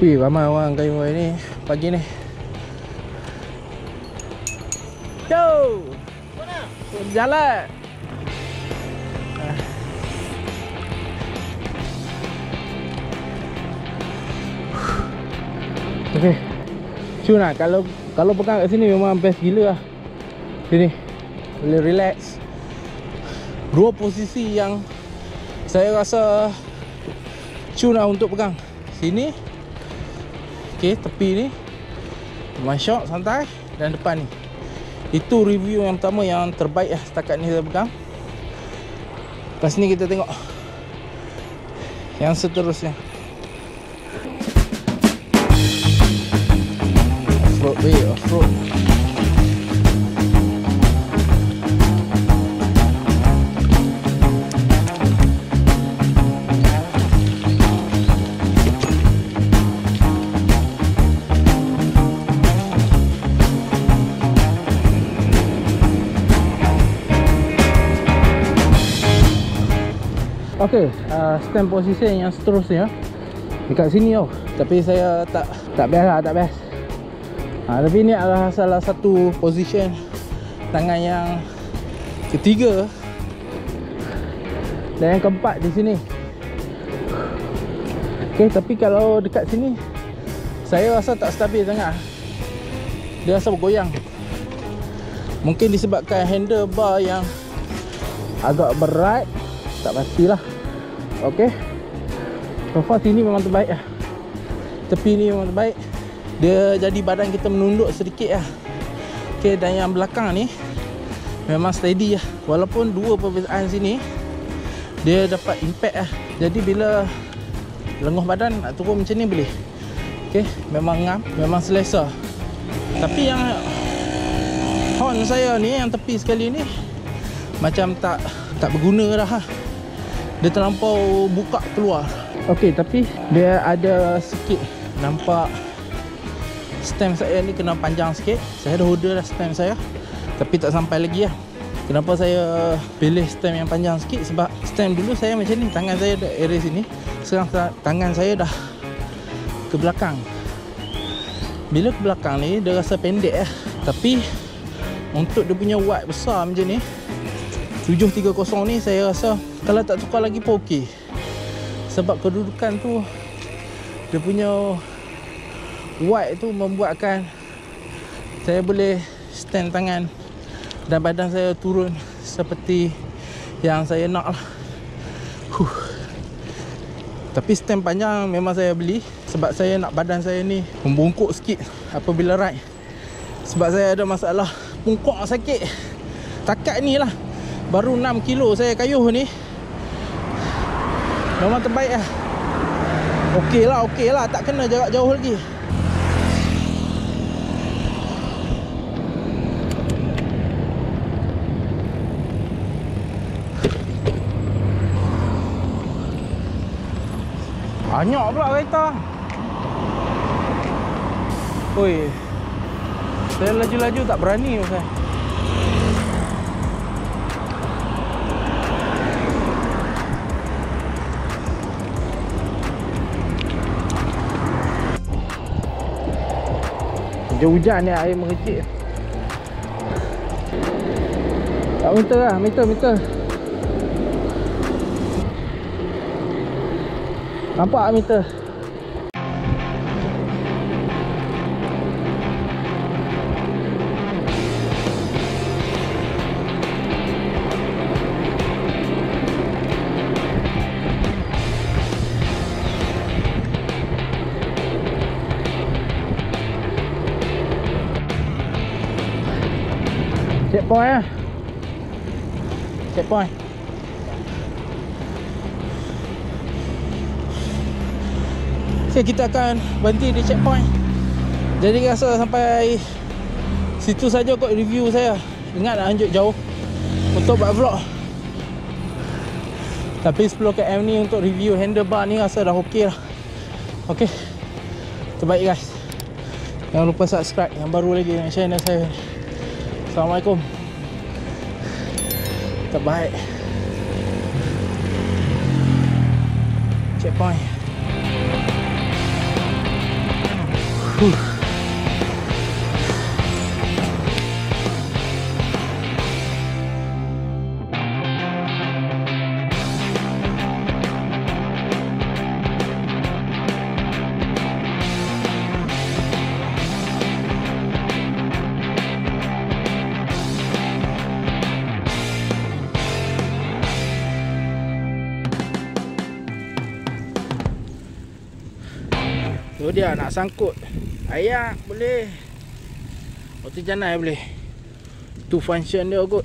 Wih, ramai orang kayu ni pagi ni. Yo! Mana? Jalan. Okey. Cun lah kalau kalau pegang kat sini memang best gila lah. Sini. Boleh relax. Dua posisi yang saya rasa cun lah untuk pegang. Sini. Okey, tepi ni. Memang syok, santai dan depan ni. Itu review yang pertama yang terbaik lah setakat ni saya pegang. Lepas ni kita tengok yang seterusnya. Off-road way, off-road. Okey, uh, stand position yang seterusnya dekat sini tau. Tapi saya tak tak best lah, tak best. Ha, tapi ni adalah salah satu position tangan yang ketiga dan yang keempat di sini. Okey, tapi kalau dekat sini saya rasa tak stabil sangat. Dia rasa bergoyang. Mungkin disebabkan handlebar yang agak berat tak pastilah ok so far sini memang terbaik lah. Tepi ni memang terbaik. Dia jadi badan kita menunduk sedikit lah. Ok dan yang belakang ni memang steady lah. Walaupun dua perbezaan sini dia dapat impact lah. Jadi bila lenguh badan nak turun macam ni boleh. Ok memang ngam memang selesa. Tapi yang horn saya ni yang tepi sekali ni macam tak tak berguna dah lah dia terlampau buka keluar. Okey tapi dia ada sikit. Nampak stem saya ni kena panjang sikit. Saya dah order dah stem saya tapi tak sampai lagi lah. Kenapa saya pilih stem yang panjang sikit? Sebab stem dulu saya macam ni tangan saya dah area sini. Sekarang tangan saya dah ke belakang. Bila ke belakang ni dia rasa pendek lah tapi untuk dia punya watt besar macam ni 730 ni saya rasa kalau tak tukar lagi pun okey. Sebab kedudukan tu dia punya white tu membuatkan saya boleh stand tangan dan badan saya turun seperti yang saya nak lah. Huh. tapi stand panjang memang saya beli sebab saya nak badan saya ni membungkuk sikit apabila ride. Sebab saya ada masalah pungkuk sakit. Takat ni lah baru 6 kilo saya kayuh ni. Memang terbaik lah. Okey lah, okey lah. Tak kena jarak jauh lagi. Banyak pula kereta. Oi. Saya laju-laju tak berani Ustaz Hujan-hujan ni air mengecik. Tak meter lah, meter, meter Nampak tak meter checkpoint lah. Checkpoint. Okay, kita akan berhenti di checkpoint. Jadi rasa sampai Situ saja kot review saya. Ingat nak lanjut jauh. Untuk buat vlog. Tapi 10km ni untuk review handlebar ni Rasa dah ok lah. Ok Terbaik guys. Jangan lupa subscribe Yang baru lagi dengan channel saya. Assalamualaikum terbaik checkpoint huh. Tu dia nak sangkut. Ayak boleh. Roti canai boleh. Tu function dia kot